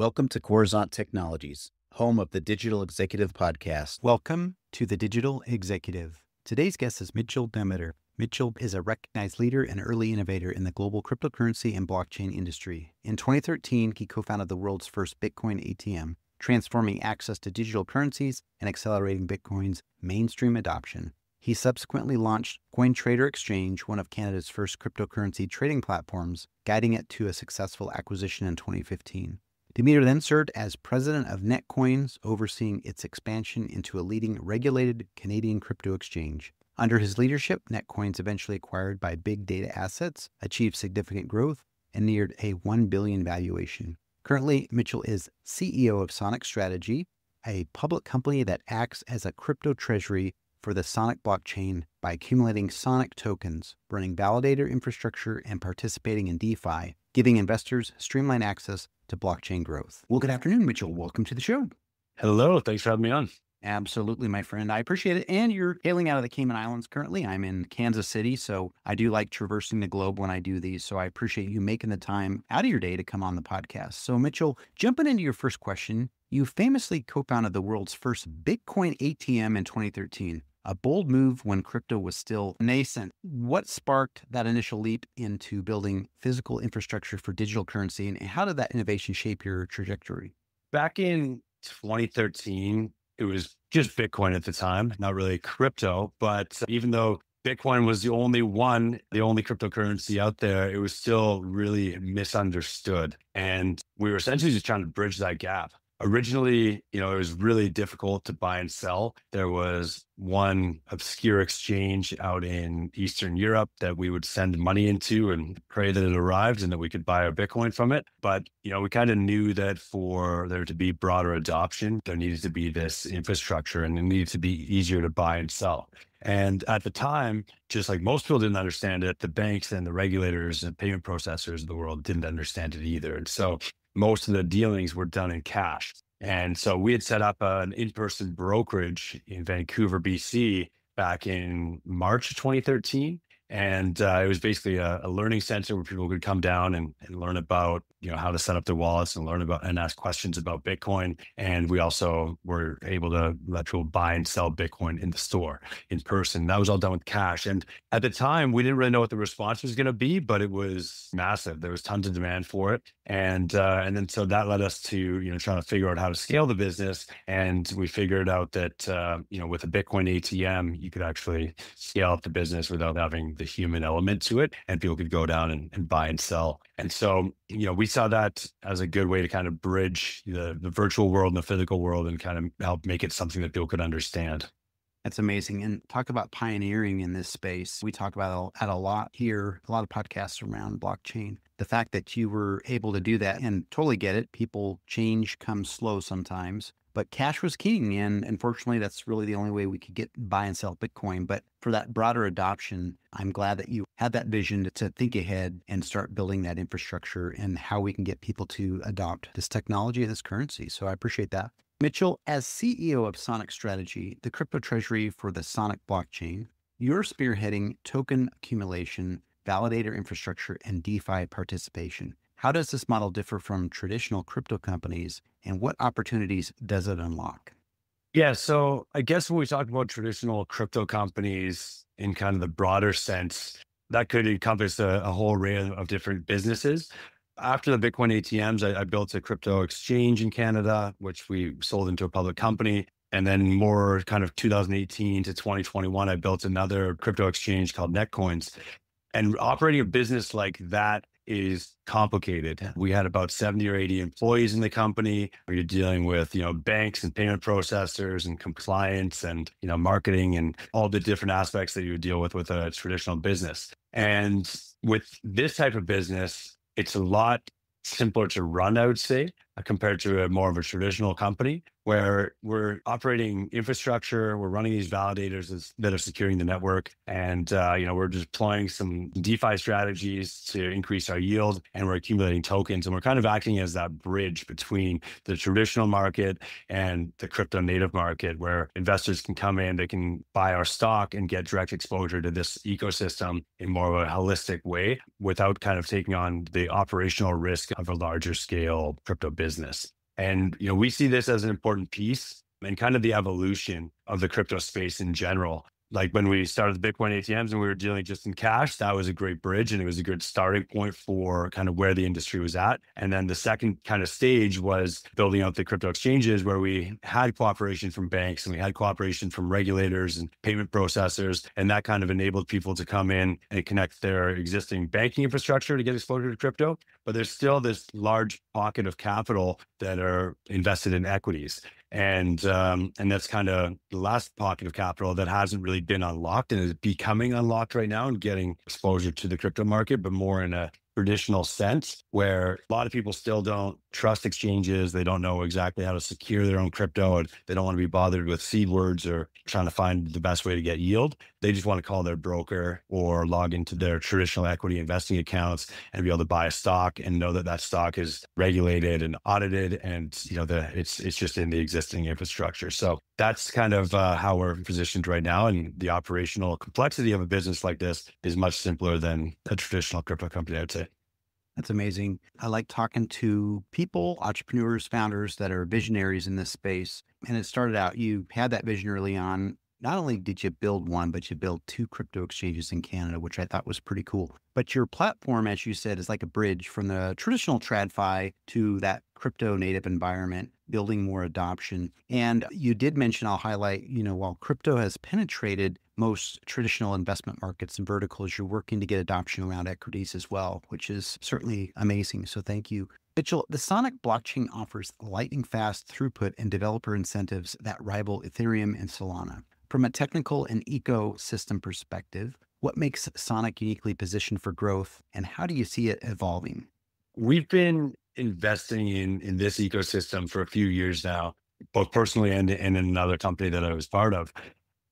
Welcome to Coruzant Technologies, home of the Digital Executive Podcast. Welcome to the Digital Executive. Today's guest is Mitchell Demeter. Mitchell is a recognized leader and early innovator in the global cryptocurrency and blockchain industry. In 2013, he co founded the world's first Bitcoin ATM, transforming access to digital currencies and accelerating Bitcoin's mainstream adoption. He subsequently launched CoinTrader Exchange, one of Canada's first cryptocurrency trading platforms, guiding it to a successful acquisition in 2015. Demeter then served as president of Netcoins, overseeing its expansion into a leading regulated Canadian crypto exchange. Under his leadership, Netcoins, eventually acquired by Big Data Assets, achieved significant growth and neared a 1 billion valuation. Currently, Mitchell is CEO of Sonic Strategy, a public company that acts as a crypto treasury for the Sonic blockchain by accumulating Sonic tokens, running validator infrastructure, and participating in DeFi, giving investors streamlined access to blockchain growth. Well, good afternoon, Mitchell. Welcome to the show. Hello. Thanks for having me on. Absolutely, my friend. I appreciate it. And you're hailing out of the Cayman Islands currently. I'm in Kansas City, so I do like traversing the globe when I do these. So I appreciate you making the time out of your day to come on the podcast. So, Mitchell, jumping into your first question, you famously co founded the world's first Bitcoin ATM in 2013 a bold move when crypto was still nascent. What sparked that initial leap into building physical infrastructure for digital currency, and how did that innovation shape your trajectory? Back in 2013, it was just Bitcoin at the time, not really crypto. But even though Bitcoin was the only one, the only cryptocurrency out there, it was still really misunderstood. And we were essentially just trying to bridge that gap originally, you know, it was really difficult to buy and sell. There was one obscure exchange out in Eastern Europe that we would send money into and pray that it arrived and that we could buy our Bitcoin from it. But, you know, we kind of knew that for there to be broader adoption, there needed to be this infrastructure and it needed to be easier to buy and sell. And at the time, just like most people didn't understand it, the banks and the regulators and payment processors of the world didn't understand it either. And so most of the dealings were done in cash. And so we had set up an in person brokerage in Vancouver, BC back in March of 2013. And uh, it was basically a, a, learning center where people could come down and, and learn about you know how to set up their wallets and learn about and ask questions about Bitcoin. And we also were able to let people buy and sell Bitcoin in the store in person. That was all done with cash. And at the time, we didn't really know what the response was going to be, but it was massive. There was tons of demand for it, and uh, and then so that led us to you know trying to figure out how to scale the business. And we figured out that uh, you know with a Bitcoin ATM, you could actually scale up the business without having the human element to it, and people could go down and, and buy and sell. And so you know we saw that as a good way to kind of bridge the, the virtual world and the physical world and kind of help make it something that people could understand. That's amazing. And talk about pioneering in this space. We talk about it a lot here, a lot of podcasts around blockchain. The fact that you were able to do that and totally get it. People change comes slow sometimes but cash was king. And unfortunately, that's really the only way we could get buy and sell Bitcoin. But for that broader adoption, I'm glad that you had that vision to, think ahead and start building that infrastructure and how we can get people to adopt this technology and this currency. So I appreciate that. Mitchell, as CEO of Sonic Strategy, the crypto treasury for the Sonic blockchain, you're spearheading token accumulation, validator infrastructure, and DeFi participation. How does this model differ from traditional crypto companies and what opportunities does it unlock? Yeah. So I guess when we talk about traditional crypto companies in kind of the broader sense, that could encompass a, a whole array of different businesses. After the Bitcoin ATMs, I, I built a crypto exchange in Canada, which we sold into a public company. And then more kind of 2018 to 2021, I built another crypto exchange called Netcoins. And operating a business like that is complicated. We had about 70 or 80 employees in the company. You're dealing with, you know, banks and payment processors and compliance and, you know, marketing and all the different aspects that you would deal with with a traditional business. And with this type of business, it's a lot simpler to run, I would say, compared to a more of a traditional company where we're operating infrastructure, we're running these validators that are securing the network, and uh, you know we're deploying some DeFi strategies to increase our yield, and we're accumulating tokens, and we're kind of acting as that bridge between the traditional market and the crypto native market, where investors can come in, they can buy our stock and get direct exposure to this ecosystem in more of a holistic way, without kind of taking on the operational risk of a larger scale crypto business. And you know, we see this as an important piece and kind of the evolution of the crypto space in general like when we started the Bitcoin ATMs and we were dealing just in cash, that was a great bridge and it was a good starting point for kind of where the industry was at. And then the second kind of stage was building out the crypto exchanges where we had cooperation from banks and we had cooperation from regulators and payment processors. And that kind of enabled people to come in and connect their existing banking infrastructure to get exposure to crypto. But there's still this large pocket of capital that are invested in equities and um, and that's kind of the last pocket of capital that hasn't really been unlocked and is becoming unlocked right now and getting exposure to the crypto market, but more in a traditional sense where a lot of people still don't trust exchanges. They don't know exactly how to secure their own crypto and they don't want to be bothered with seed words or trying to find the best way to get yield. They just want to call their broker or log into their traditional equity investing accounts and be able to buy a stock and know that that stock is regulated and audited and you know the it's it's just in the existing infrastructure. So that's kind of uh, how we're positioned right now and the operational complexity of a business like this is much simpler than a traditional crypto company I'd say. That's amazing. I like talking to people, entrepreneurs, founders that are visionaries in this space. And it started out, you had that vision early on. Not only did you build one, but you built two crypto exchanges in Canada, which I thought was pretty cool. But your platform, as you said, is like a bridge from the traditional TradFi to that crypto native environment, building more adoption. And you did mention, I'll highlight, you know, while crypto has penetrated most traditional investment markets and verticals, you're working to get adoption around equities as well, which is certainly amazing. So thank you. Mitchell, the Sonic blockchain offers lightning fast throughput and developer incentives that rival Ethereum and Solana. From a technical and ecosystem perspective, what makes Sonic uniquely positioned for growth and how do you see it evolving? We've been investing in in this ecosystem for a few years now, both personally and, and in another company that I was part of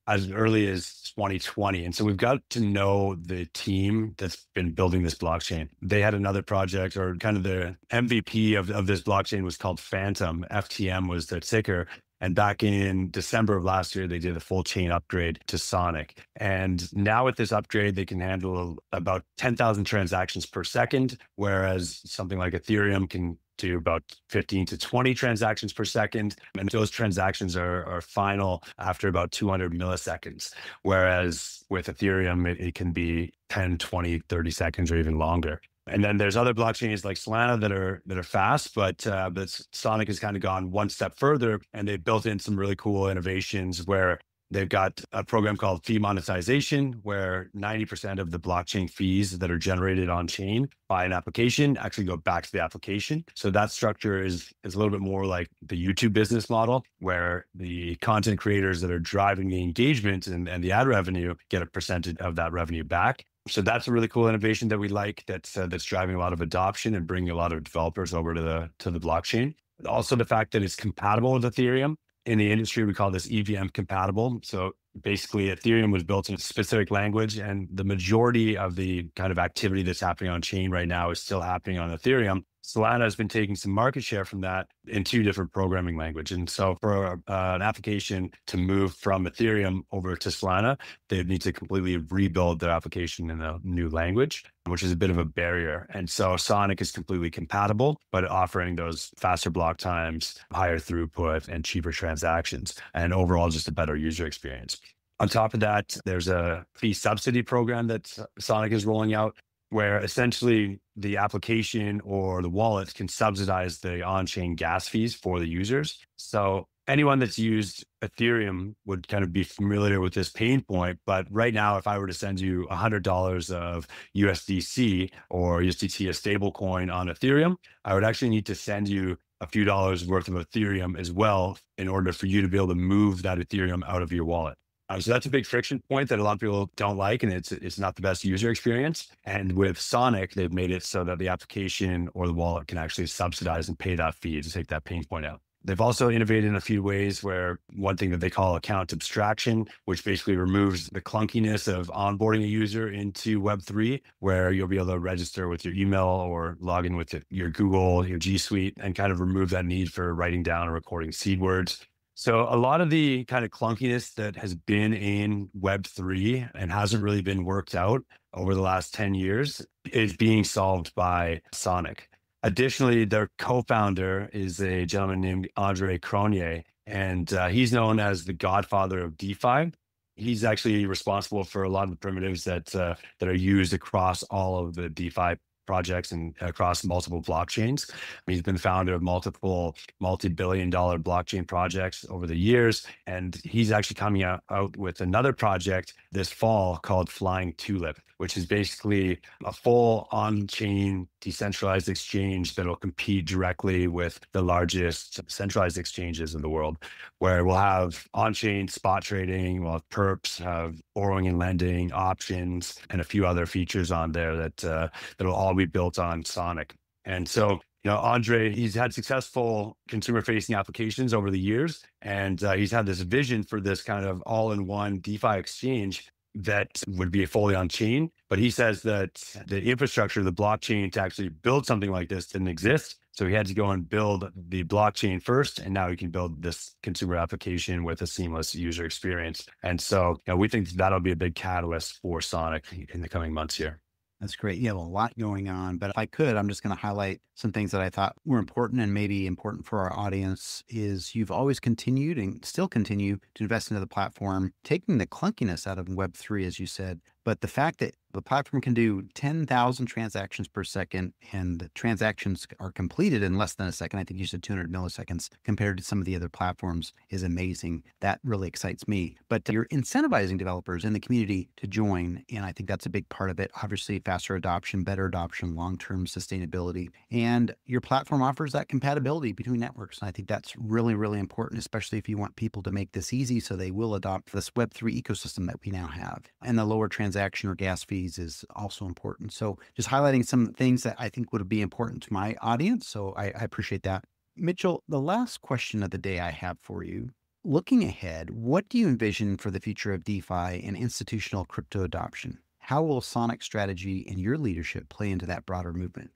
as early as 2020. And so we've got to know the team that's been building this blockchain. They had another project or kind of the MVP of, of this blockchain was called Phantom. FTM was the ticker. And back in December of last year, they did a full chain upgrade to Sonic. And now with this upgrade, they can handle about 10,000 transactions per second, whereas something like Ethereum can do about 15 to 20 transactions per second. And those transactions are, are final after about 200 milliseconds. Whereas with Ethereum, it, it can be 10, 20, 30 seconds or even longer. And then there's other blockchains like Solana that are that are fast, but uh, but Sonic has kind of gone one step further, and they've built in some really cool innovations where they've got a program called fee monetization, where 90% of the blockchain fees that are generated on chain by an application actually go back to the application. So that structure is is a little bit more like the YouTube business model, where the content creators that are driving the engagement and, and the ad revenue get a percentage of that revenue back. So that's a really cool innovation that we like. That's uh, that's driving a lot of adoption and bringing a lot of developers over to the to the blockchain. Also, the fact that it's compatible with Ethereum in the industry, we call this EVM compatible. So basically, Ethereum was built in a specific language, and the majority of the kind of activity that's happening on chain right now is still happening on Ethereum. Solana has been taking some market share from that in two different programming language. And so for uh, an application to move from Ethereum over to Solana, they need to completely rebuild their application in a new language, which is a bit of a barrier. And so Sonic is completely compatible, but offering those faster block times, higher throughput, and cheaper transactions, and overall just a better user experience. On top of that, there's a fee subsidy program that Sonic is rolling out where essentially the application or the wallet can subsidize the on-chain gas fees for the users. So anyone that's used Ethereum would kind of be familiar with this pain point. But right now, if I were to send you $100 of USDC or USDT, a stable coin on Ethereum, I would actually need to send you a few dollars worth of Ethereum as well in order for you to be able to move that Ethereum out of your wallet. Um, so that's a big friction point that a lot of people don't like, and it's it's not the best user experience. And with Sonic, they've made it so that the application or the wallet can actually subsidize and pay that fee to take that pain point out. They've also innovated in a few ways where one thing that they call account abstraction, which basically removes the clunkiness of onboarding a user into Web3, where you'll be able to register with your email or log in with your Google, your G Suite, and kind of remove that need for writing down or recording seed words. So a lot of the kind of clunkiness that has been in Web3 and hasn't really been worked out over the last 10 years is being solved by Sonic. Additionally, their co-founder is a gentleman named Andre Cronje, and uh, he's known as the godfather of DeFi. He's actually responsible for a lot of the primitives that uh, that are used across all of the DeFi projects and across multiple blockchains. He's been founder of multiple multi-billion dollar blockchain projects over the years. And he's actually coming out, out with another project this fall called Flying Tulip, which is basically a full on-chain decentralized exchange that will compete directly with the largest centralized exchanges in the world, where we'll have on-chain spot trading, we'll have perps, have borrowing and lending options, and a few other features on there that uh, that'll all be built on Sonic. And so, you know, Andre, he's had successful consumer facing applications over the years, and uh, he's had this vision for this kind of all in one DeFi exchange that would be fully on chain. But he says that the infrastructure, the blockchain to actually build something like this didn't exist. So he had to go and build the blockchain first, and now he can build this consumer application with a seamless user experience. And so you know, we think that'll be a big catalyst for Sonic in the coming months here. That's great. You have a lot going on, but if I could, I'm just going to highlight some things that I thought were important and maybe important for our audience is you've always continued and still continue to invest into the platform, taking the clunkiness out of Web3, as you said, but the fact that the platform can do 10,000 transactions per second and the transactions are completed in less than a second, I think you said 200 milliseconds compared to some of the other platforms is amazing. That really excites me. But you're incentivizing developers in the community to join. And I think that's a big part of it. Obviously, faster adoption, better adoption, long term sustainability. And your platform offers that compatibility between networks. And I think that's really, really important, especially if you want people to make this easy so they will adopt this Web3 ecosystem that we now have and the lower transaction transaction or gas fees is also important. So just highlighting some things that I think would be important to my audience. So I, I appreciate that. Mitchell, the last question of the day I have for you. Looking ahead, what do you envision for the future of DeFi and institutional crypto adoption? How will Sonic strategy and your leadership play into that broader movement?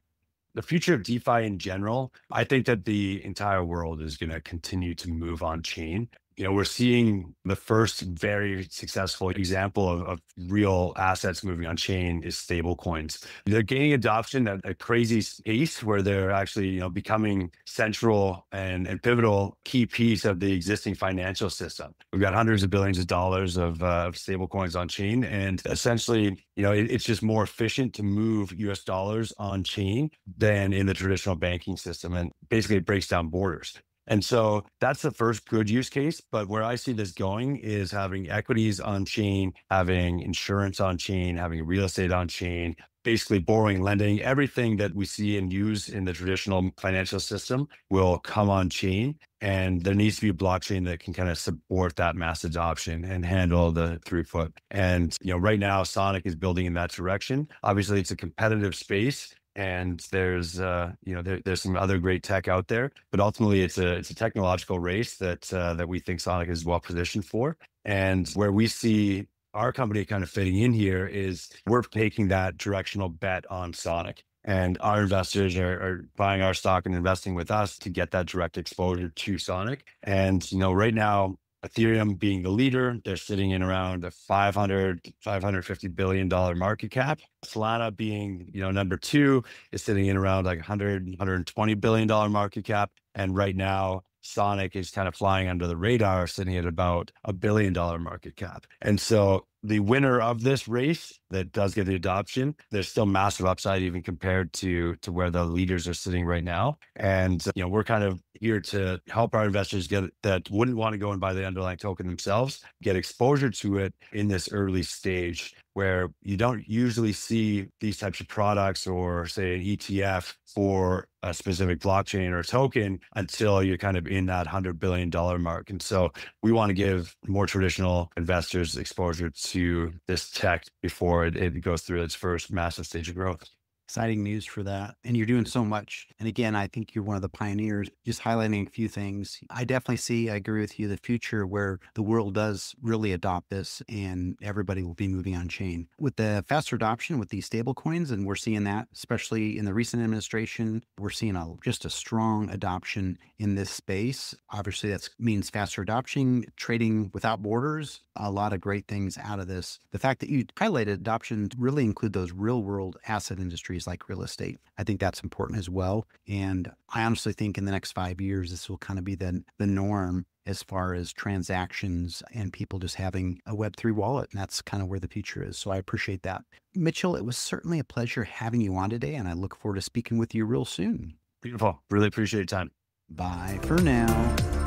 the future of DeFi in general, I think that the entire world is going to continue to move on chain you know, we're seeing the first very successful example of, of real assets moving on chain is stable coins. They're gaining adoption at a crazy pace where they're actually, you know, becoming central and, and pivotal key piece of the existing financial system. We've got hundreds of billions of dollars of, uh, of stable coins on chain. And essentially, you know, it, it's just more efficient to move US dollars on chain than in the traditional banking system. And basically it breaks down borders. And so that's the first good use case. But where I see this going is having equities on chain, having insurance on chain, having real estate on chain, basically borrowing, lending, everything that we see and use in the traditional financial system will come on chain. And there needs to be a blockchain that can kind of support that mass adoption and handle the throughput. And, you know, right now, Sonic is building in that direction. Obviously, it's a competitive space and there's uh, you know there, there's some other great tech out there but ultimately it's a it's a technological race that uh, that we think sonic is well positioned for. And where we see our company kind of fitting in here is we're taking that directional bet on sonic. And our investors are, are buying our stock and investing with us to get that direct exposure to sonic. And you know right now Ethereum being the leader, they're sitting in around a 500, 550 billion dollar market cap. Solana being, you know, number two is sitting in around like 100, 120 billion dollar market cap. And right now, Sonic is kind of flying under the radar, sitting at about a billion dollar market cap. And so the winner of this race that does get the adoption, there's still massive upside even compared to to where the leaders are sitting right now. And you know, we're kind of here to help our investors get that wouldn't want to go and buy the underlying token themselves, get exposure to it in this early stage where you don't usually see these types of products or say an ETF for a specific blockchain or token until you're kind of in that $100 billion mark. And so we want to give more traditional investors exposure to this tech before it, it goes through its first massive stage of growth. Exciting news for that. And you're doing so much. And again, I think you're one of the pioneers, just highlighting a few things. I definitely see, I agree with you, the future where the world does really adopt this and everybody will be moving on chain. With the faster adoption with these stable coins, and we're seeing that, especially in the recent administration, we're seeing a just a strong adoption in this space. Obviously, that means faster adoption, trading without borders, a lot of great things out of this. The fact that you highlighted adoption really include those real world asset industries industries like real estate. I think that's important as well. And I honestly think in the next five years, this will kind of be the, the norm as far as transactions and people just having a Web3 wallet. And that's kind of where the future is. So I appreciate that. Mitchell, it was certainly a pleasure having you on today. And I look forward to speaking with you real soon. Beautiful. Really appreciate your time. Bye for now.